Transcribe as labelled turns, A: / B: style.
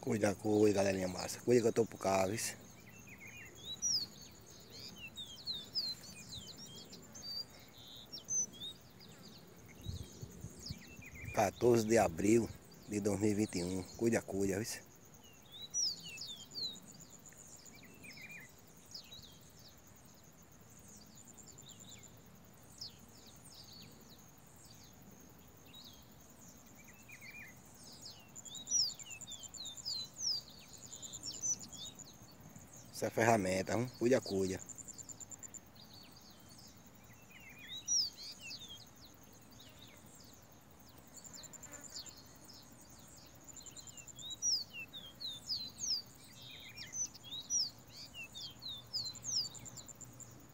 A: Cuida, cuida, galerinha massa. Cuida que eu tô pro carro, isso. Quatorze de abril de dois mil e vinte e um. Cuida, cuida, isso. Essa é ferramenta, hein? cuida, cuida.